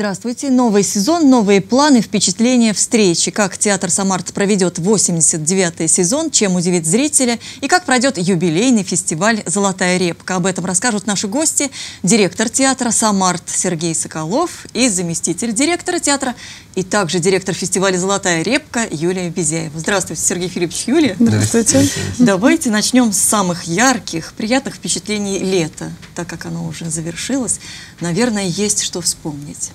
Здравствуйте. Новый сезон, новые планы, впечатления, встречи. Как театр «Самарт» проведет 89-й сезон, чем удивит зрителя и как пройдет юбилейный фестиваль «Золотая репка». Об этом расскажут наши гости, директор театра «Самарт» Сергей Соколов и заместитель директора театра и также директор фестиваля «Золотая репка» Юлия Безяева. Здравствуйте, Сергей Филиппович, Юлия. Здравствуйте. Давайте начнем с самых ярких, приятных впечатлений лета, так как оно уже завершилось. Наверное, есть что вспомнить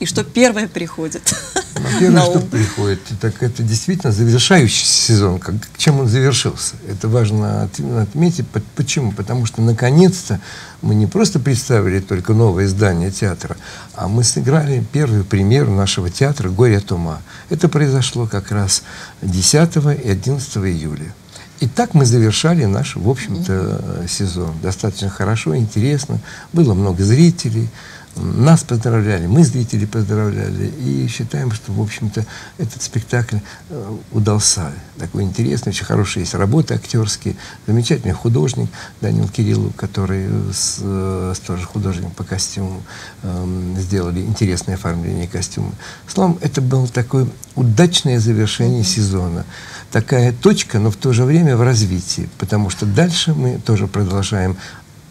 и что первое приходит. Первое, что приходит, так это действительно завершающий сезон. Как, чем он завершился? Это важно отметить. Почему? Потому что наконец-то мы не просто представили только новое издание театра, а мы сыграли первый премьер нашего театра «Горе от ума». Это произошло как раз 10 и 11 июля. И так мы завершали наш, в общем-то, сезон. Достаточно хорошо, интересно. Было много зрителей. Нас поздравляли, мы зрители поздравляли. И считаем, что, в общем-то, этот спектакль э, удался. Такой интересный, очень хороший есть работы актерские. Замечательный художник Данил Кириллов, который с, э, с тоже художником по костюму э, сделали интересное оформление костюма. Словом, это было такое удачное завершение сезона. Такая точка, но в то же время в развитии. Потому что дальше мы тоже продолжаем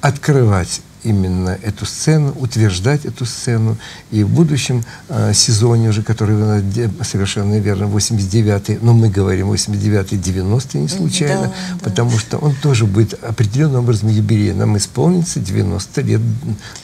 открывать именно эту сцену, утверждать эту сцену. И в будущем э, сезоне уже, который совершенно верно, 89-й, но мы говорим 89-й, 90-й не случайно, да, да. потому что он тоже будет определенным образом юбилей. Нам исполнится 90 лет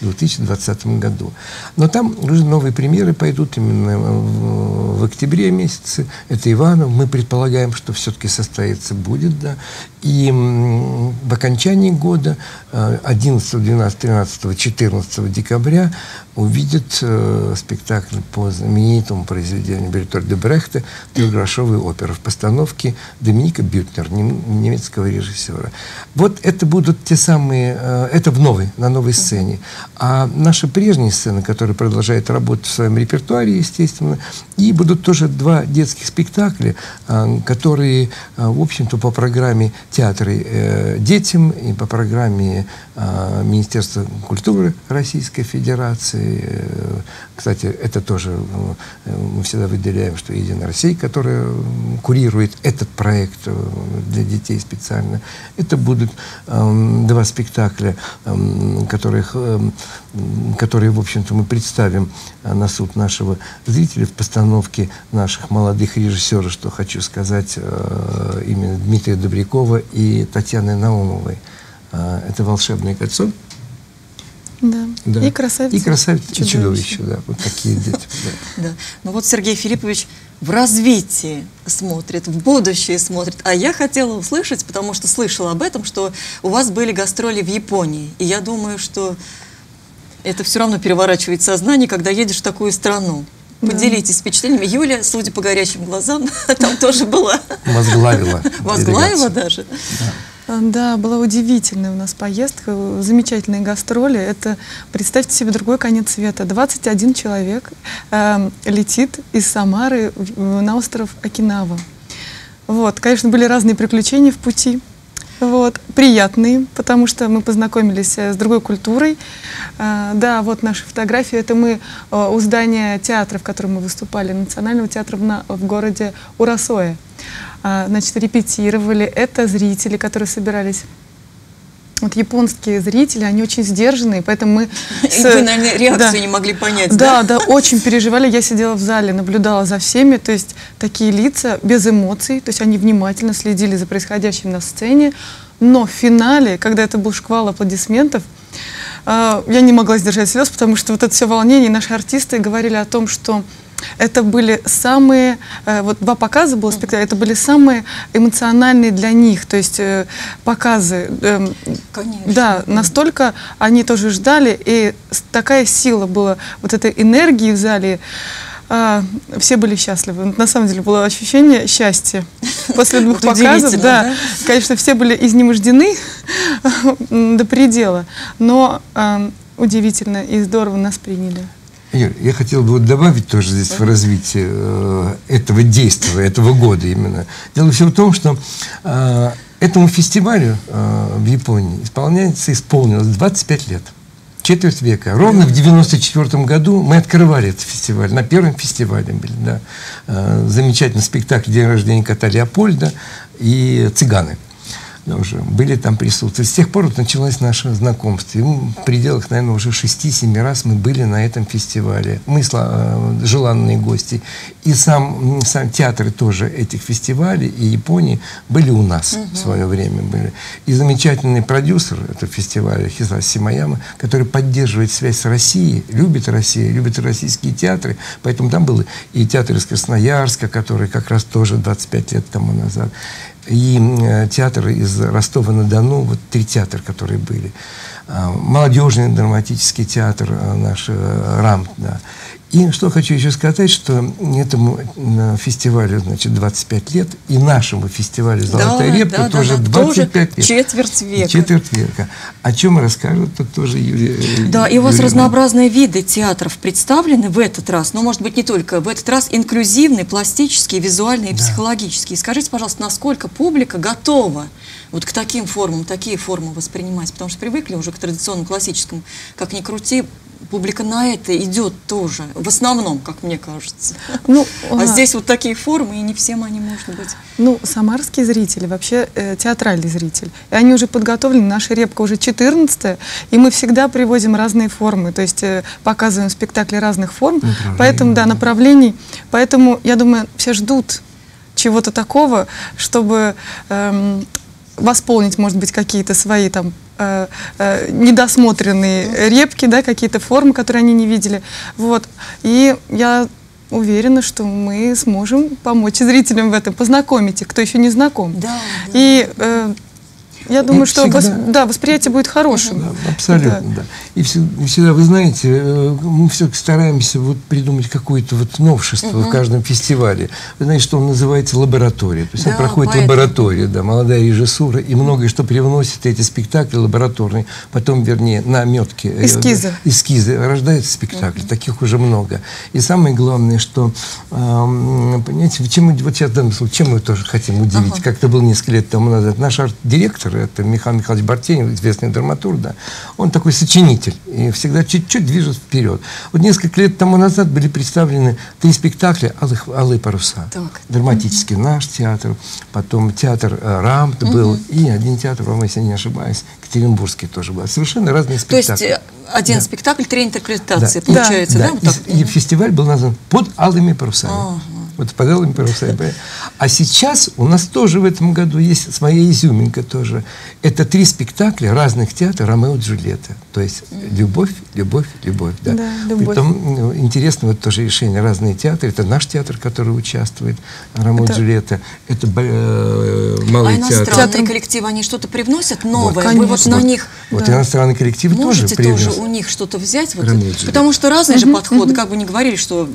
в 2020 году. Но там уже новые примеры пойдут именно в, в октябре месяце. Это Иванов. Мы предполагаем, что все-таки состоится будет, да. И в окончании года, 11, 12, 13, 14 декабря, увидят э, спектакль по знаменитому произведению Бертольда Брехта «Трехгрошовая опера» в постановке Доминика Бютнер, немецкого режиссера. Вот это будут те самые, э, это в новой, на новой сцене. А наши прежние сцены, которые продолжают работать в своем репертуаре, естественно, и будут тоже два детских спектакля, э, которые, э, в общем-то, по программе театра э, детям и по программе э, Министерства культуры Российской Федерации Э, кстати, это тоже э, мы всегда выделяем, что Единая Россия, которая курирует этот проект э, для детей специально. Это будут эм, два спектакля, эм, которых, эм, которые, в общем-то, мы представим на суд нашего зрителя в постановке наших молодых режиссеров, что хочу сказать, именно Дмитрия Добрякова и Татьяны Наумовой. Это «Волшебное кольцо». Да. да. И красавица. И красавица, чудовище. и чудовище, да. Вот такие дети. Да. да. Ну вот Сергей Филиппович в развитии смотрит, в будущее смотрит. А я хотела услышать, потому что слышала об этом, что у вас были гастроли в Японии. И я думаю, что это все равно переворачивает сознание, когда едешь в такую страну. Поделитесь впечатлениями. Юля, судя по горящим глазам, там тоже была. Возглавила. Возглавила даже. Да. Да, была удивительная у нас поездка, замечательные гастроли. Это, представьте себе, другой конец света. 21 человек э, летит из Самары на остров Окинава. Вот, конечно, были разные приключения в пути. Вот, приятные, потому что мы познакомились э, с другой культурой. А, да, вот наши фотографии. Это мы э, у здания театра, в котором мы выступали, Национального театра в, в городе Урасое. А, значит, репетировали. Это зрители, которые собирались вот японские зрители, они очень сдержанные, поэтому мы... С... Вы, наверное, реакцию да, не могли понять, да? Да, да, очень переживали. Я сидела в зале, наблюдала за всеми, то есть такие лица без эмоций, то есть они внимательно следили за происходящим на сцене, но в финале, когда это был шквал аплодисментов, а, я не могла сдержать слез, потому что вот это все волнение, наши артисты говорили о том, что это были самые, э, вот два показа было спектакля, это были самые эмоциональные для них, то есть э, показы. Эм, Конечно. Да, настолько они тоже ждали, и такая сила была вот этой энергии в зале. А, все были счастливы. На самом деле было ощущение счастья. После двух показов, да, конечно, все были изнемождены до предела, но эм, удивительно и здорово нас приняли. Я хотел бы добавить тоже здесь в развитие э, этого действия, этого года именно. Дело все в том, что э, этому фестивалю э, в Японии исполняется, исполнилось 25 лет. четверть века. Ровно в 94 году мы открывали этот фестиваль. На первом фестивале были, да. Замечательный спектакль «День рождения кота Леопольда» и «Цыганы» уже были там присутствовать. С тех пор вот началось наше знакомство. И в пределах, наверное, уже 6-7 раз мы были на этом фестивале. Мы э, желанные гости. И сам, сам театры тоже этих фестивалей и Японии были у нас угу. в свое время. были. И замечательный продюсер этого фестиваля Хиза Симаяма, который поддерживает связь с Россией, любит Россию, любит российские театры. Поэтому там был и театр из Красноярска, который как раз тоже 25 лет тому назад и э, театр из Ростова-на-Дону, вот три театра, которые были. А, молодежный драматический театр э, наш, э, РАМ, да. И что хочу еще сказать, что этому фестивалю, значит, 25 лет, и нашему фестивалю «Золотая да, репка» да, тоже да, 25 тоже лет. четверть века. Четверть века. О чем расскажет тут тоже Юрий. Да, и у вас Юрий разнообразные виды театров представлены в этот раз, но, может быть, не только, в этот раз инклюзивные, пластические, визуальные и да. психологические. Скажите, пожалуйста, насколько публика готова вот к таким формам, такие формы воспринимать, потому что привыкли уже к традиционному классическому, как ни крути, публика на это идет тоже, в основном, как мне кажется. Ну, а, а здесь вот такие формы, и не всем они, может быть. Ну, самарские зрители, вообще э, театральный зритель, и они уже подготовлены, наша репка уже 14 и мы всегда привозим разные формы, то есть э, показываем спектакли разных форм, поэтому, да, направлений, поэтому, я думаю, все ждут чего-то такого, чтобы эм, восполнить, может быть, какие-то свои там э, э, недосмотренные репки, да, какие-то формы, которые они не видели. Вот. И я уверена, что мы сможем помочь зрителям в этом, познакомить их, кто еще не знаком. Да, да. И э, я думаю, ну, что всегда, вос, да, восприятие будет хорошим. Да, абсолютно, да. да. И всегда, всегда, вы знаете, э, мы все стараемся вот придумать какое-то вот новшество угу. в каждом фестивале. Вы знаете, что он называется лаборатория. То есть да, он проходит поэтому. лаборатория, да, молодая режиссура, и многое, что привносит эти спектакли лабораторные, потом, вернее, наметки. Э, эскизы. Эскизы. Рождаются спектакли, угу. таких уже много. И самое главное, что, э, понимаете, чем, вот сейчас, чем мы тоже хотим удивить, ага. как это было несколько лет тому назад. Наш арт-директор, это Михаил Михайлович Бартенев, известный драматург, да, он такой сочинитель и всегда чуть-чуть движет вперед. Вот несколько лет тому назад были представлены три спектакля «Алых, «Алые паруса». Так. Драматический наш театр, потом театр э, Рамт был, и один театр, если я не ошибаюсь, Екатеринбургский тоже был. Совершенно разные спектакли. То есть э, один да. спектакль, три интерпретации, да. получается, да? да? да. Вот и, и фестиваль был назван «Под алыми парусами». Ага вот подал император А сейчас у нас тоже в этом году есть своя изюминка тоже. Это три спектакля разных театров Ромео и Джульетта. То есть любовь, любовь, любовь. Да. Да, любовь. Притом ну, интересно вот тоже решение. Разные театры. Это наш театр, который участвует, Ромео и Джульетта. Это э, малый а театр. иностранные коллективы, они что-то привносят новое? Вот, Вы вот на них... Вот да. иностранные коллективы тоже привносят. тоже у них что-то взять? Вот, потому что разные же подходы. Как бы не говорили, что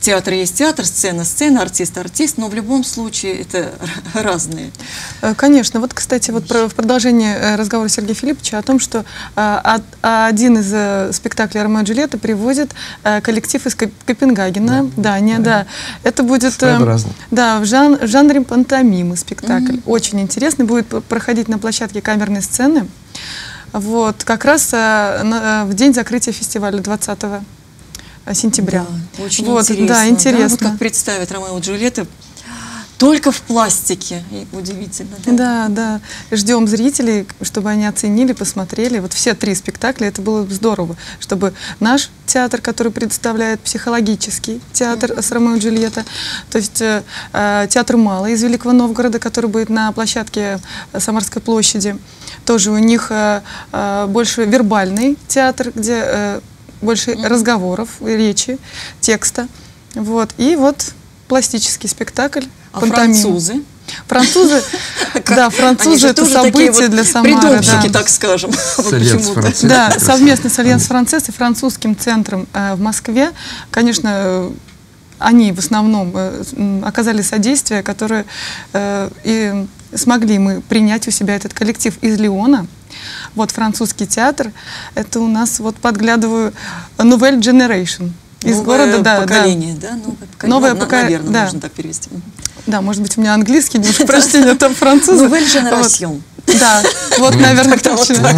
театр есть театр, сцена сцена, артист артист, но в любом случае это разные. Э, конечно. Вот, кстати, вот про, в продолжении э, разговора Сергея Филипповича о том, что а, а, один из спектаклей Ромео и Джульетта приводит а, коллектив из Копенгагена, да, Дания, да. да. Это будет да, в, жан, в жанре пантомимы спектакль. Mm-hmm. Очень интересный, будет проходить на площадке камерной сцены. Вот, как раз а, на, в день закрытия фестиваля 20 сентября. Да, очень вот, интересно. Да, интересно. Да, вот как представить Ромео и Джульетта только в пластике. И удивительно. Да, да. да. Ждем зрителей, чтобы они оценили, посмотрели. Вот все три спектакля, это было бы здорово, чтобы наш театр, который представляет психологический театр mm -hmm. с Ромео и Джульетта, то есть э, э, театр Мало из Великого Новгорода, который будет на площадке Самарской площади, тоже у них э, э, больше вербальный театр, где э, больше mm -hmm. разговоров, речи, текста. Вот. И вот пластический спектакль. А пантомим. французы? Французы, да, французы это событие для Самары. Придумщики, так скажем. Да, совместно с Альянс Францесс и французским центром э, в Москве, конечно, э, они в основном э, оказали содействие, которое и смогли мы принять у себя этот коллектив из Лиона, вот французский театр, это у нас, вот подглядываю, Nouvelle Generation. Из новое города, да. Поколение, да? да? Новое поколение. Новое пока... Наверное, да. можно так перевести. Да, может быть, у меня английский, не прочтение, там французы. Nouvelle Generation. Да, вот, наверное, точно.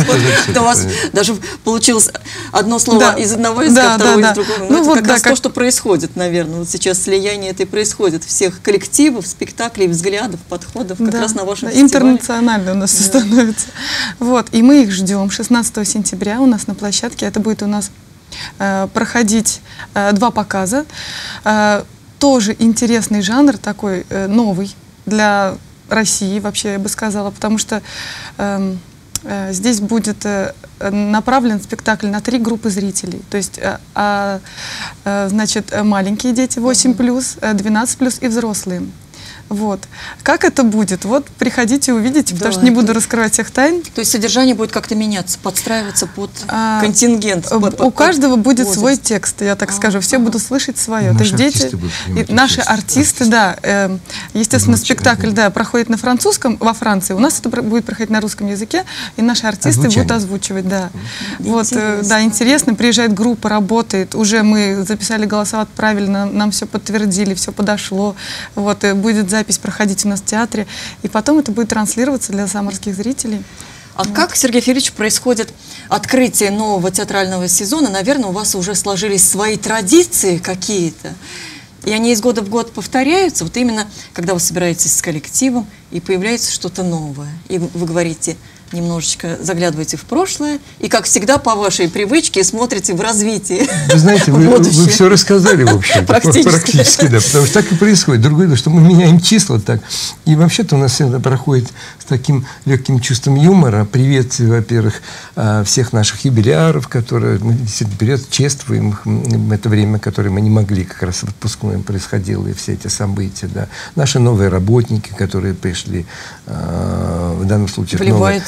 Это у вас даже получилось одно слово из одного языка, второе из другого. Ну, это как раз то, что происходит, наверное. Вот сейчас слияние это и происходит. Всех коллективов, спектаклей, взглядов, подходов как раз на вашем фестивале. Интернационально у нас все становится. Вот, и мы их ждем 16 сентября у нас на площадке. Это будет у нас э, проходить э, два показа. Э, тоже интересный жанр, такой новый для России, вообще, я бы сказала, потому что э, э, здесь будет э, направлен спектакль на три группы зрителей. То есть, э, э, значит, маленькие дети 8+, 12+, и взрослые. Вот. Как это будет? Вот приходите, увидите, потому что не буду раскрывать всех тайн. То есть содержание будет как-то меняться, подстраиваться под а, контингент? Под, у под, каждого под будет возраст. свой текст, я так а, скажу. Все а. будут слышать свое. Наши То есть дети, и наши артисты, артисты, да. Э, естественно, спектакль да, проходит на французском во Франции. У нас это будет проходить на русском языке, и наши артисты Озвучание. будут озвучивать. Да. Вот, э, да, интересно. Приезжает группа, работает. Уже мы записали голоса правильно, нам все подтвердили, все подошло. Вот, э, будет запись проходить у нас в театре, и потом это будет транслироваться для самарских зрителей. А вот. как, Сергей Филиппович, происходит открытие нового театрального сезона? Наверное, у вас уже сложились свои традиции какие-то, и они из года в год повторяются. Вот именно, когда вы собираетесь с коллективом, и появляется что-то новое, и вы говорите – немножечко заглядываете в прошлое и, как всегда, по вашей привычке смотрите в развитие. Вы знаете, вы, вы все рассказали, в общем практически. практически, да, потому что так и происходит. Другое дело, что мы меняем числа так. И вообще-то у нас это проходит с таким легким чувством юмора. Приветствие, во-первых, а, всех наших юбиляров, которые мы действительно привет, чествуем их в это время, которое мы не могли, как раз в отпускном происходило, и все эти события. Да. Наши новые работники, которые пришли а, в данном случае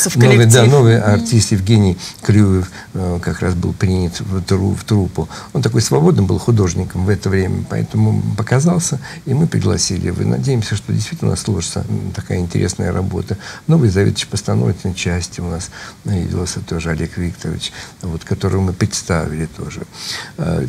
В коллектив. Новый, да, новый артист Евгений Клюев э, как раз был принят в, тру, в труппу. Он такой свободным был художником в это время, поэтому показался, и мы пригласили его. И надеемся, что действительно у нас сложится такая интересная работа. Новый заведующий постановительной части у нас явился тоже Олег Викторович, вот, которого мы представили тоже. Э,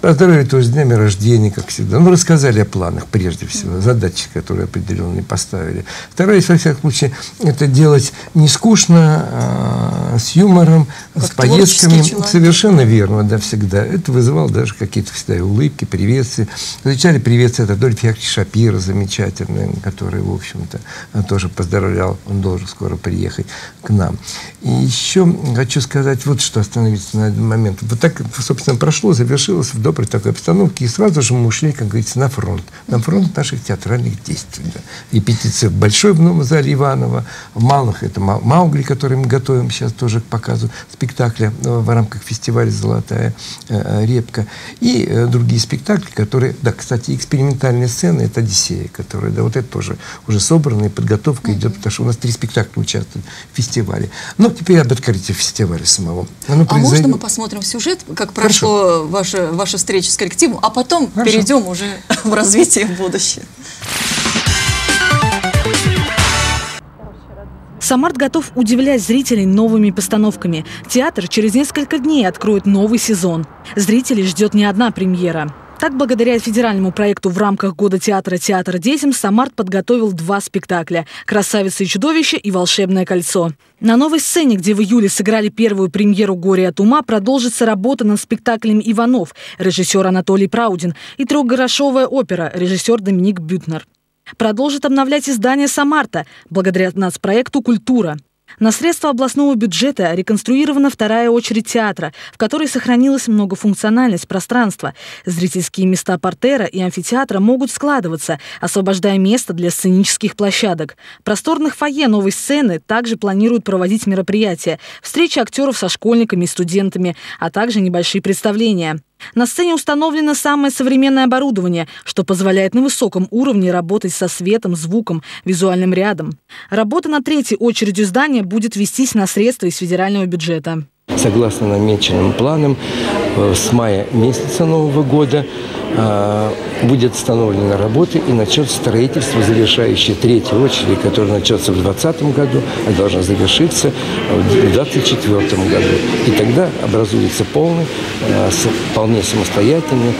поздравили тоже с днями рождения, как всегда. Ну, рассказали о планах, прежде всего, задачи, которые определенные поставили. Старались, во всяком случае, это делать не скучно, а, с юмором, как с поездками. Совершенно верно, да, всегда. Это вызывало даже какие-то всегда улыбки, приветствия. Встречали приветствия от Адольфа Яковлевича Шапира, замечательный, который, в общем-то, тоже поздравлял. Он должен скоро приехать к нам. И еще хочу сказать вот что, остановиться на один момент. Вот так, собственно, прошло, завершилось в доброй такой обстановке, и сразу же мы ушли, как говорится, на фронт. На фронт наших театральных действий. Да. Репетиция в Большой в Новом зале Иванова, в Малых это Маугли, который мы готовим сейчас тоже к показу спектакля э, в рамках фестиваля «Золотая э, репка». И э, другие спектакли, которые, да, кстати, экспериментальные сцены, это «Одиссея», которая, да, вот это тоже уже собрана, и подготовка идет, потому что у нас три спектакля участвуют в фестивале. Но теперь об открытии фестиваля самого. Оно а произойдет... можно мы посмотрим сюжет, как прошло ваша, ваша встреча с коллективом, а потом Хорошо. перейдем уже в развитие в будущее? Самарт готов удивлять зрителей новыми постановками. Театр через несколько дней откроет новый сезон. Зрителей ждет не одна премьера. Так, благодаря федеральному проекту в рамках Года театра «Театр детям» Самарт подготовил два спектакля «Красавица и чудовище» и «Волшебное кольцо». На новой сцене, где в июле сыграли первую премьеру «Горе от ума», продолжится работа над спектаклем «Иванов» режиссер Анатолий Праудин и трехгорошовая опера режиссер Доминик Бютнер продолжит обновлять издание «Самарта» благодаря нацпроекту «Культура». На средства областного бюджета реконструирована вторая очередь театра, в которой сохранилась многофункциональность пространства. Зрительские места портера и амфитеатра могут складываться, освобождая место для сценических площадок. Просторных фойе новой сцены также планируют проводить мероприятия, встречи актеров со школьниками и студентами, а также небольшие представления. На сцене установлено самое современное оборудование, что позволяет на высоком уровне работать со светом, звуком, визуальным рядом. Работа на третьей очереди здания будет вестись на средства из федерального бюджета. Согласно намеченным планам, э, с мая месяца Нового года э, будет установлена работа и начнется строительство, завершающее третью очередь, которая начнется в 2020 году, а должна завершиться в 2024 году. И тогда образуется полный, э, вполне самостоятельный,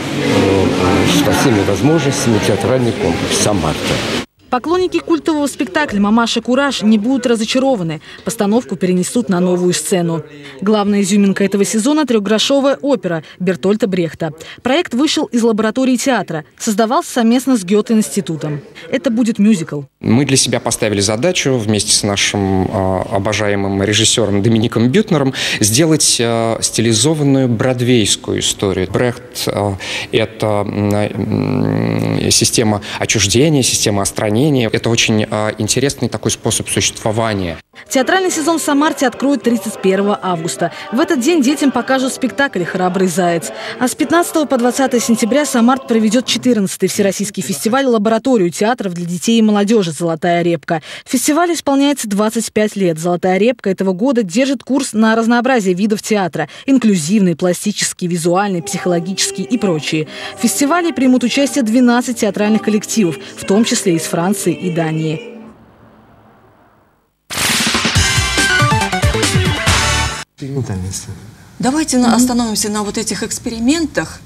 со всеми возможностями театральный комплекс «Самарта». Поклонники культового спектакля «Мамаша Кураж» не будут разочарованы. Постановку перенесут на новую сцену. Главная изюминка этого сезона – трехгрошовая опера Бертольта Брехта. Проект вышел из лаборатории театра, создавался совместно с Гёте-институтом. Это будет мюзикл. Мы для себя поставили задачу вместе с нашим э, обожаемым режиссером Домиником Бютнером сделать э, стилизованную бродвейскую историю. Брехт э, – это э, система отчуждения, система остранения. Это очень э, интересный такой способ существования. Театральный сезон в Самарте откроют 31 августа. В этот день детям покажут спектакль «Храбрый заяц». А с 15 по 20 сентября Самарт проведет 14-й Всероссийский фестиваль «Лабораторию театров для детей и молодежи. Золотая репка». Фестиваль исполняется 25 лет. «Золотая репка» этого года держит курс на разнообразие видов театра – инклюзивный, пластический, визуальный, психологический и прочие. В фестивале примут участие 12 театральных коллективов, в том числе из Франции и Дании. Давайте mm-hmm. остановимся на вот этих экспериментах,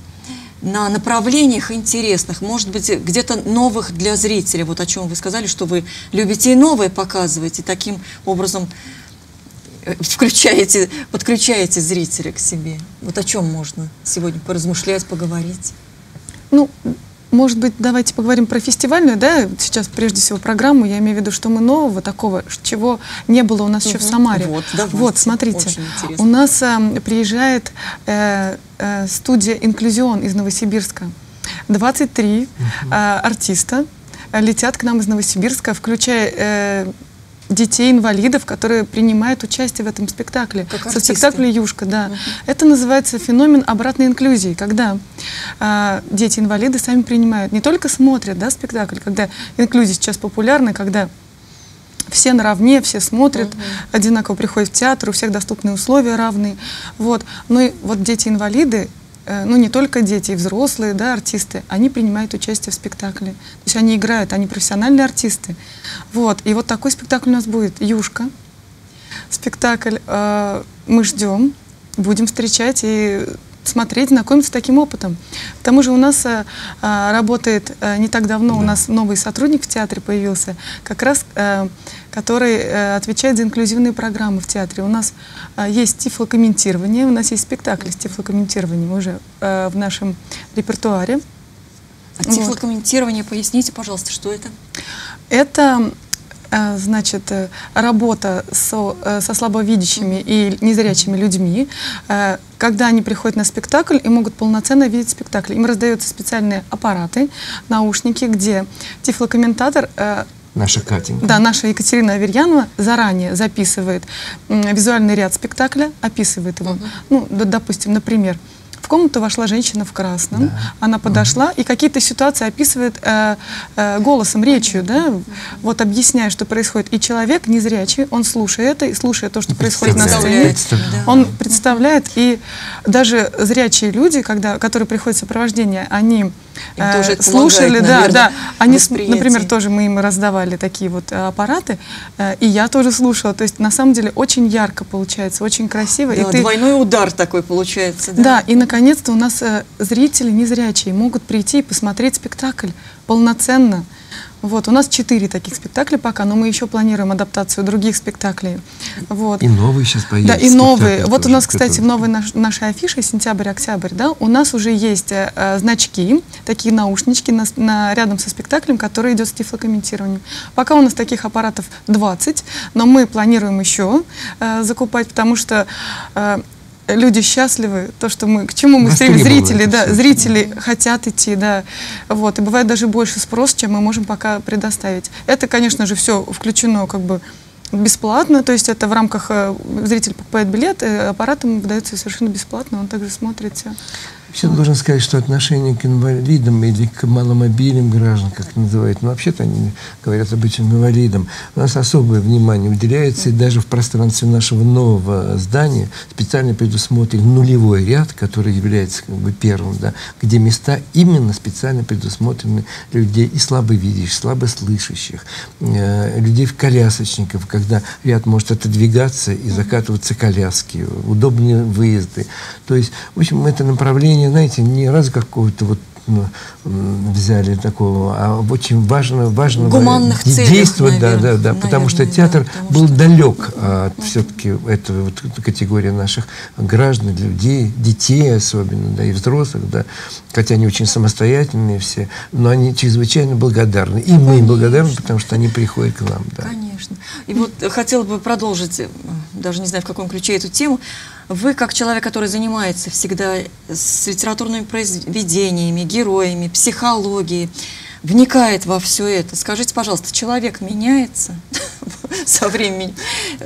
на направлениях интересных, может быть, где-то новых для зрителя. Вот о чем вы сказали, что вы любите и новое показывать, и таким образом э, включаете, подключаете зрителя к себе. Вот о чем можно сегодня поразмышлять, поговорить? Ну, может быть, давайте поговорим про фестивальную, да, сейчас прежде всего программу, я имею в виду, что мы нового такого, чего не было у нас угу. еще в Самаре. Вот, вот смотрите, у нас э, приезжает э, э, студия «Инклюзион» из Новосибирска. 23 угу. э, артиста летят к нам из Новосибирска, включая э, детей-инвалидов, которые принимают участие в этом спектакле. Как Со спектакля «Юшка», да. Угу. Это называется феномен обратной инклюзии, когда а, дети-инвалиды сами принимают, не только смотрят да, спектакль, когда инклюзия сейчас популярна, когда все наравне, все смотрят, угу. одинаково приходят в театр, у всех доступные условия равные. Вот. Но и вот дети-инвалиды ну, не только дети, и взрослые, да, артисты, они принимают участие в спектакле. То есть они играют, они профессиональные артисты. Вот. И вот такой спектакль у нас будет «Юшка». Спектакль э, мы ждем, будем встречать и смотреть, знакомиться с таким опытом. К тому же у нас а, работает а, не так давно, да. у нас новый сотрудник в театре появился, как раз а, который а, отвечает за инклюзивные программы в театре. У нас а, есть тифлокомментирование, у нас есть спектакль с тифлокомментированием уже а, в нашем репертуаре. А тифлокомментирование, вот. поясните, пожалуйста, что это? Это значит, э, работа со, э, со слабовидящими и незрячими людьми, когда они приходят на спектакль и могут полноценно видеть спектакль. Им раздаются специальные аппараты, наушники, где тифлокомментатор Наша Катенька. Да, наша Екатерина Аверьянова заранее записывает визуальный ряд спектакля, описывает его. Угу. Ну, допустим, например, в комнату вошла женщина в красном. Да. Она подошла и какие-то ситуации описывает э, э, голосом, речью, да, вот объясняя, что происходит. И человек незрячий, он слушает это и слушает то, что происходит на сцене. Он представляет, и даже зрячие люди, когда, которые приходят в сопровождение, они э, слушали, да, да, они, например, тоже мы им раздавали такие вот э, аппараты, э, и я тоже слушала. То есть на самом деле очень ярко получается, очень красиво. Да, и ты... двойной удар такой получается. Да, да и наконец-то у нас зрители незрячие могут прийти и посмотреть спектакль полноценно. Вот, у нас четыре таких спектакля пока, но мы еще планируем адаптацию других спектаклей. Вот. И новые сейчас появятся. Да, и новые. Вот у нас, кстати, в новой наш, нашей афише сентябрь-октябрь, да, у нас уже есть э, значки, такие наушнички на, на, рядом со спектаклем, который идет с тифлокомментированием. Пока у нас таких аппаратов 20, но мы планируем еще э, закупать, потому что э, люди счастливы, то, что мы, к чему мы стремим, зрители, да, зрители хотят идти, да, вот, и бывает даже больше спрос, чем мы можем пока предоставить. Это, конечно же, все включено как бы бесплатно, то есть это в рамках, э, зритель покупает билет, аппарат ему выдается совершенно бесплатно, он также смотрит Вообще должен сказать, что отношение к инвалидам или к маломобильным гражданам, как называют, ну вообще-то они говорят обычно инвалидам, у нас особое внимание уделяется, и даже в пространстве нашего нового здания специально предусмотрен нулевой ряд, который является как бы первым, да, где места именно специально предусмотрены людей и слабовидящих, слабослышащих, э, людей в колясочников, когда ряд может отодвигаться и закатываться коляски, удобные выезды. То есть, в общем, это направление знаете, не раз какого-то вот взяли такого, а очень важно, важного Гуманных действия, целях, да, да, да, наверное, потому что да, театр потому был что- далек от все-таки этой вот категории наших граждан, людей, детей особенно, да, и взрослых, да, хотя они очень самостоятельные все, но они чрезвычайно благодарны. И мы им благодарны, потому что они приходят к нам, да. Конечно. И вот хотела бы продолжить, э, даже не знаю в каком ключе эту тему. Вы, как человек, который занимается всегда с литературными произведениями, героями, психологией, вникает во все это. Скажите, пожалуйста, человек меняется со временем?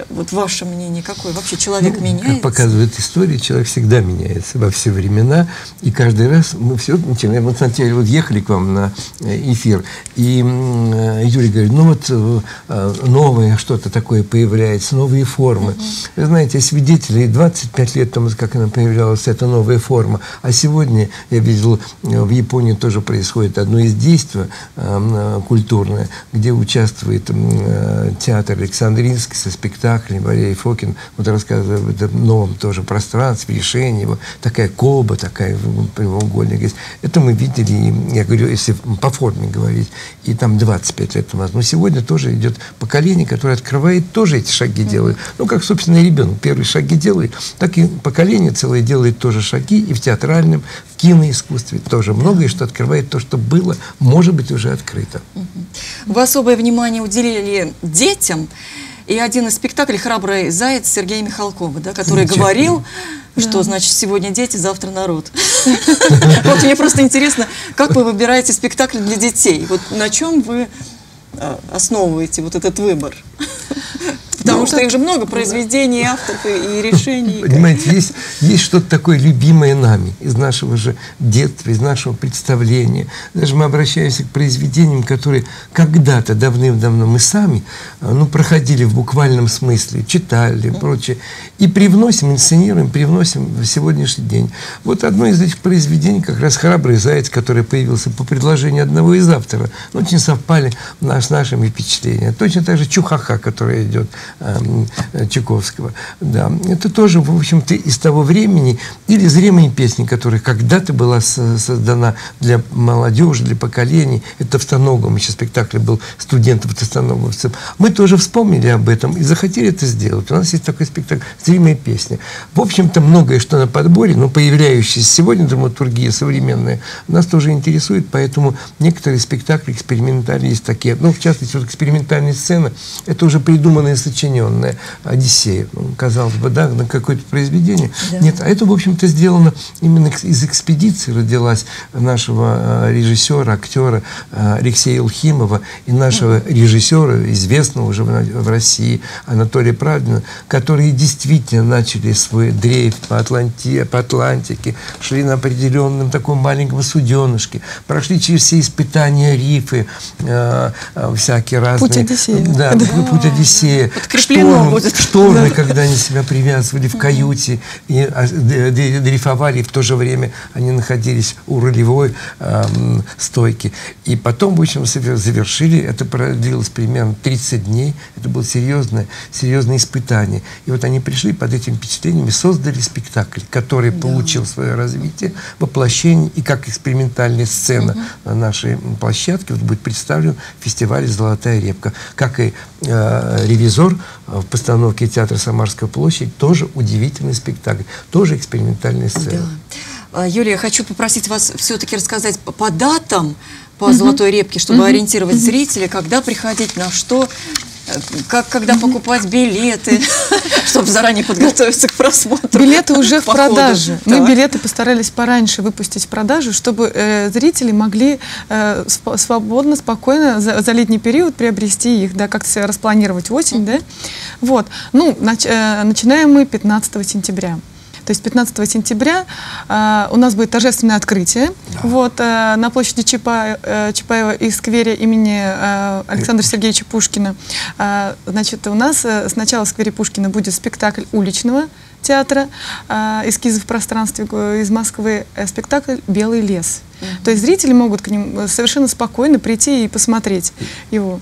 Вот ваше мнение какое? Вообще человек Ну, меняется? Как показывает история, человек всегда меняется во все времена. И каждый раз мы все начинаем. Вот смотрели, вот ехали к вам на э, эфир, и э, Юрий говорит, ну вот э, новое что-то такое появляется, новые формы. Вы знаете, свидетели 25 лет тому, как она появлялась, эта новая форма. А сегодня я видел, в Японии тоже происходит одно из действий культурное, где участвует театр Александринский со спектаклем Валерий Фокин, вот рассказывает об этом новом тоже пространстве, решении его, такая колба, такая прямоугольник есть. Это мы видели, я говорю, если по форме говорить, и там 25 лет назад. Но сегодня тоже идет поколение, которое открывает, тоже эти шаги делает. Ну, как, собственно, и ребенок первые шаги делает, так и поколение целое делает тоже шаги и в театральном, в киноискусстве тоже многое, что открывает то, что было, может быть, уже открыто. Вы особое внимание уделили детям. И один из спектаклей «Храбрый заяц» Сергея Михалкова, да, который говорил, что значит сегодня дети, завтра народ. Вот мне просто интересно, как вы выбираете спектакль для детей? Вот на чем вы а, основываете вот этот выбор? Потому что их же много произведений, авторов и и решений. Понимаете, есть, есть что-то такое любимое нами, из нашего же детства, из нашего представления. Даже мы обращаемся к произведениям, которые когда-то, давным-давно мы сами а, ну, проходили в буквальном смысле, читали и прочее, и привносим, инсценируем, привносим в сегодняшний день. Вот одно из этих произведений, как раз «Храбрый заяц», который появился по предложению одного из авторов, ну, очень совпали наш, с нашими впечатлениями. Точно так же «Чухаха», которая идет эм, Чуковского. Да. Это тоже, в общем-то, из того времени, или зримые песни, которая когда-то была со- создана для молодежи, для поколений. Это в Тоногом, еще спектакль был студентов тостоноговцев. Мы тоже вспомнили об этом и захотели это сделать. У нас есть такой спектакль «Зримые песни». В общем-то, многое, что на подборе, но появляющаяся сегодня драматургия современная, нас тоже интересует, поэтому некоторые спектакли экспериментальные есть такие. Ну, в частности, вот экспериментальная сцена, это уже придуманное, сочиненное Одиссея. Казалось бы, да, на какое-то произведение. Да. Нет, а это, в общем-то, сделано именно из экспедиции родилась нашего э, режиссера, актера э, Алексея Илхимова и нашего режиссера, известного уже в, России, Анатолия Правдина, которые действительно начали свой дрейф по, Атланти, по Атлантике, шли на определенном таком маленьком суденышке, прошли через все испытания рифы, э, всякие разные. Путь Одиссея. Да, путь Одиссея. Подкреплено Штормы- будет. штормы, когда они себя привязывали в каюте и а, дрейфовали, и в то же время они находились у рулевой стойки. И потом, в общем, завершили, это продлилось примерно 30 дней, это было серьезное, серьезное испытание. И вот они пришли под этим впечатлениями, создали спектакль, который получил свое развитие, воплощение, и как экспериментальная сцена на нашей площадке вот будет представлен в фестивале «Золотая репка». Как и э, «Ревизор» в постановке театра «Самарская площадь», тоже удивительный спектакль, тоже экспериментальная сцена. Да. А, Юлия, я хочу попросить вас все-таки рассказать по, по датам по «Золотой репке», чтобы ориентировать зрителя, когда приходить, на что, как, когда покупать билеты, чтобы заранее подготовиться к просмотру. Билеты уже в продаже. Мы билеты постарались пораньше выпустить в продажу, чтобы э, зрители могли э, свободно, спокойно за, летний период приобрести их, да, как-то распланировать осень, да. Вот. Ну, э, начинаем мы 15 сентября. То есть 15 сентября э, у нас будет торжественное открытие вот, э, на площади Чапа- э, Чапаева и сквере имени э, Александра Сергеевича Пушкина. Э, значит, у нас э, сначала в сквере Пушкина будет спектакль уличного театра э, «Эскизы в пространстве» из Москвы, э, спектакль «Белый лес». То есть зрители могут к ним э, совершенно спокойно прийти и посмотреть его.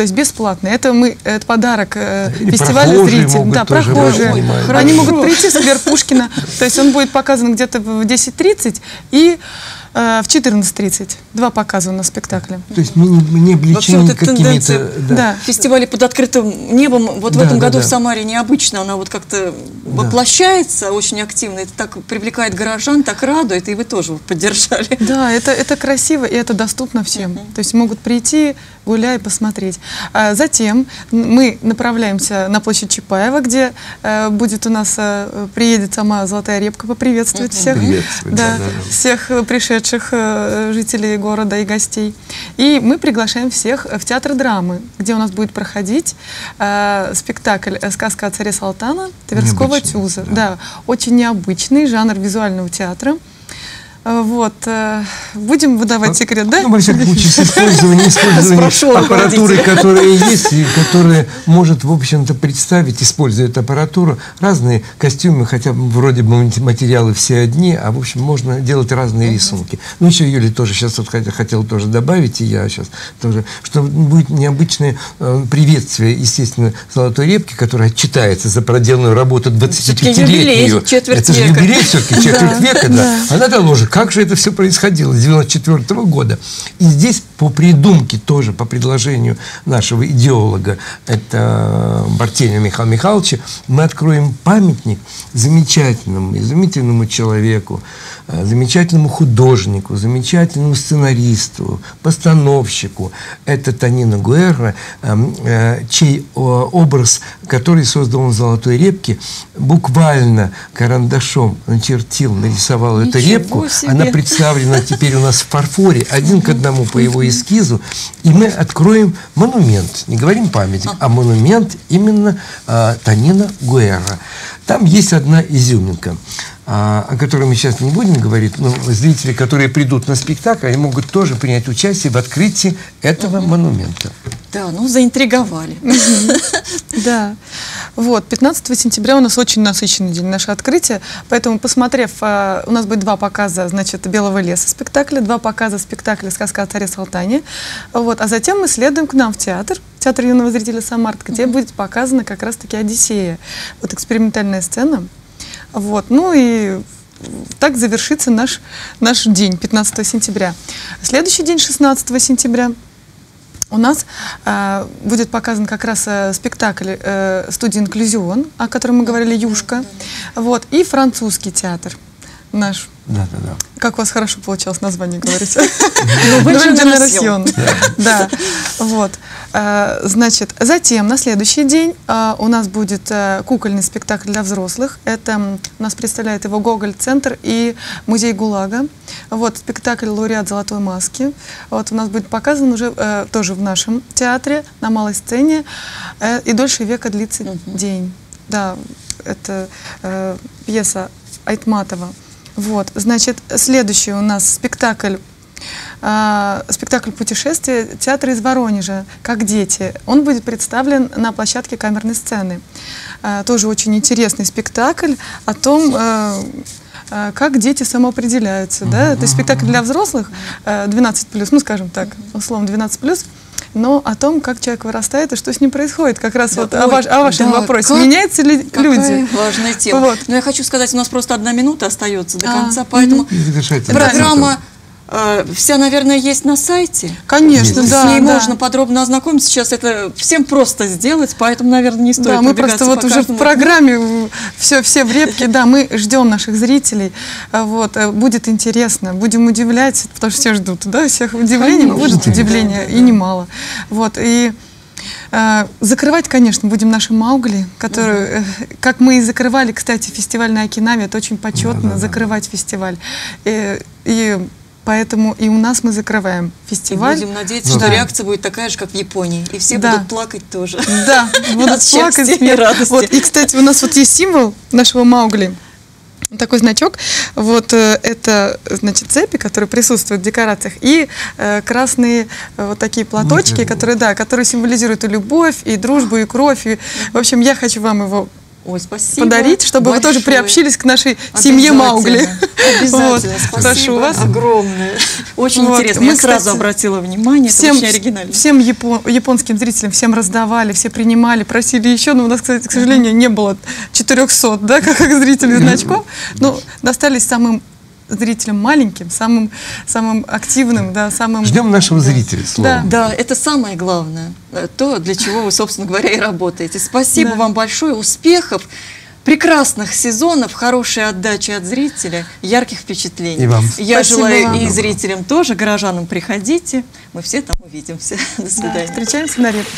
То есть бесплатно. Это мы, это подарок э, Или фестиваля зрителям. Да, прохожие. Они могут прийти в сквер Пушкина. То есть он будет показан где-то в 10.30 и Э, в 14.30. Два показа у нас спектакля. То есть мы не, мы не Вообще облечены вот какими-то... да. Фестивали под открытым небом вот в Да, этом да, году да. в Самаре необычно. Она вот как-то воплощается очень активно. Это так привлекает горожан, так радует, и вы тоже поддержали. Да, это, это красиво и это доступно всем. То есть могут прийти, гуляй, посмотреть. А затем мы направляемся на площадь Чапаева, где э, будет у нас, э, приедет сама Золотая Репка поприветствовать всех. Приветствовать, да, да, всех пришедших э, жителей города и гостей. И мы приглашаем всех в театр драмы, где у нас будет проходить э, спектакль «Сказка о царе Салтана» Тверского Необычный, Тюза. да. Да, очень необычный жанр визуального театра. Э, Вот. э, Будем выдавать секрет, да? Ну, во всяком случае, с использованием, использованием аппаратуры, которая есть, и которая может, в общем-то, представить, используя эту аппаратуру, разные костюмы, хотя бы вроде бы материалы все одни, а, в общем, можно делать разные рисунки. Ну, еще Юля тоже сейчас вот хотя- хотела тоже добавить, и я сейчас тоже, что будет необычное э, приветствие, естественно, Золотой Репки, которая отчитается за проделанную работу 25-летнюю. юбилей, четверть Это же юбилей все-таки, четверть века, да. Она доложит, как же это все происходило с 94 года. И здесь по придумке тоже, по предложению нашего идеолога, это Бартенева Михаила Михайловича, мы откроем памятник замечательному, изумительному человеку, э, замечательному художнику, замечательному сценаристу, постановщику. Это Танина Гуэрра, эм, э, чей образ, который создал он в «Золотой репке», буквально карандашом начертил, нарисовал эту Ничего репку. себе. Она представлена теперь у нас в фарфоре, один к одному по его эскизу. И мы откроем монумент, не говорим памятник, а монумент именно э, Танина Гуэрра. Там есть одна изюминка а, о которой мы сейчас не будем говорить, но зрители, которые придут на спектакль, они могут тоже принять участие в открытии этого монумента. Да, ну заинтриговали. Да. Вот, 15 сентября у нас очень насыщенный день, наше открытие. Поэтому, посмотрев, э, у нас будет два показа, значит, «Белого леса» спектакля, два показа спектакля «Сказка о царе Салтане». Вот, а затем мы следуем к нам в театр, театр юного зрителя Самарт, где будет показана как раз-таки «Одиссея». Вот экспериментальная сцена. Вот, ну и так завершится наш, наш день, 15 сентября. Следующий день, 16 сентября, у нас э, будет показан как раз э, спектакль э, студии «Инклюзион», о котором мы говорили, «Юшка», вот, и французский театр наш. Да, да, да. Как у вас хорошо получалось название говорить. Génération. Génération. Да, вот. Э, Значит, затем на следующий день э, у нас будет э, кукольный спектакль для взрослых. Это у нас представляет его Гоголь-центр и музей ГУЛАГа. Вот спектакль «Лауреат золотой маски». Вот у нас будет показан уже э, тоже в нашем театре на малой сцене. Э, И дольше века длится день. Да, это э, пьеса Айтматова. Вот, значит, следующий у нас спектакль а, спектакль «Путешествие» театра из Воронежа «Как дети». Он будет представлен на площадке камерной сцены. А, Тоже очень интересный спектакль о том, э, э, как дети самоопределяются. Да? То есть спектакль для взрослых э, 12+, ну скажем так, условно 12+, но о том, как человек вырастает и что с ним происходит. Как раз Да, вот о, ой, ваш- о вашем да, вопросе. как- Меняются ли Какая люди? важная тема. Вот. Но я хочу сказать, у нас просто одна минута остается до А, конца, поэтому завершайте. программа вся, наверное, есть на сайте. Конечно, да. С ней да. можно подробно ознакомиться. Сейчас это всем просто сделать, поэтому, наверное, не стоит Да, мы просто вот уже в программе все, все в репке, да, мы ждем наших зрителей, А вот, э, будет интересно, будем удивлять, потому что все ждут, да, всех удивлений, будут да, удивления, да, и немало. Вот, и э, закрывать, конечно, будем наши Маугли, которые, э, как мы и закрывали, кстати, фестиваль на Окинаве, это очень почетно, закрывать фестиваль. Э, и поэтому и у нас мы закрываем И фестиваль. будем надеяться, Да. что реакция будет такая же, как в Японии. И все Да. будут плакать тоже. Да, будут плакать. и радости. Вот, и, кстати, у нас вот есть символ нашего Маугли. Такой значок. Вот э, это, значит, цепи, которые присутствуют в декорациях, и э, красные э, вот такие платочки, которые, да, которые символизируют и любовь, и дружбу, и кровь. И, в общем, я хочу вам его Ой, спасибо. подарить, чтобы вы тоже большое. приобщились к нашей семье Маугли. Обязательно. Вот. Спасибо Прошу вас. огромное. Очень Вот. интересно. Мы, Я сразу кстати, обратила внимание. Всем, это очень оригинально. всем япо- японским зрителям всем раздавали, все принимали, просили еще, но у нас, кстати, к сожалению, не было 400, да, как, как зрителей значков. Ну, достались самым зрителем маленьким, самым, самым активным, да, самым... Ждем нашего зрителя, словом. Да, это самое главное. Э, То, для чего вы, собственно говоря, и работаете. Спасибо Да. вам большое, успехов, прекрасных сезонов, хорошей отдачи от зрителя, ярких впечатлений. И вам. Я Спасибо желаю вам. и зрителям тоже, горожанам приходите. Мы все там увидимся. До Да, свидания. встречаемся на репке.